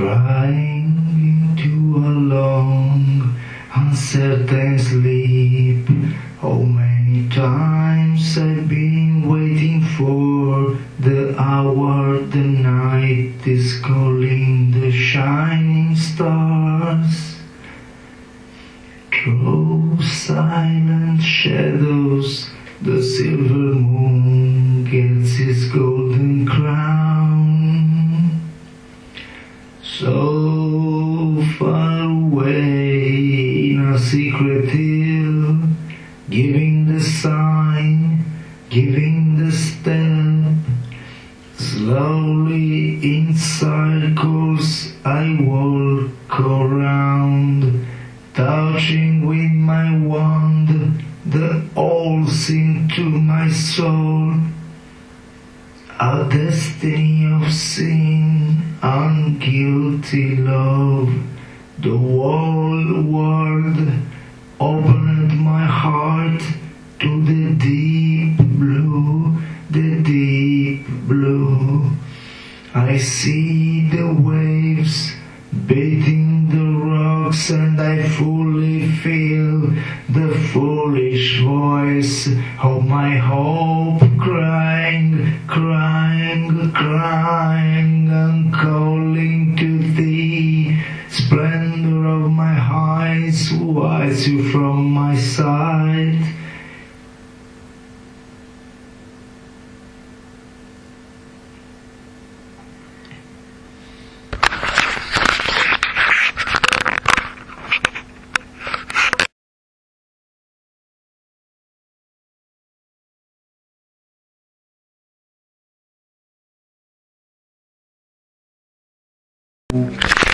crying into a long, uncertain sleep. How many times I've been waiting for the hour the night is calling the shining stars. Through silent shadows, the silver moon sign, giving the step. Slowly in circles I walk around, touching with my wand the all sing to my soul. A destiny of sin, unguilty love, the whole world and I fully feel the foolish voice of my hope crying, crying, crying and calling to thee. Splendor of my eyes, eyes you from my side? Mm-hmm.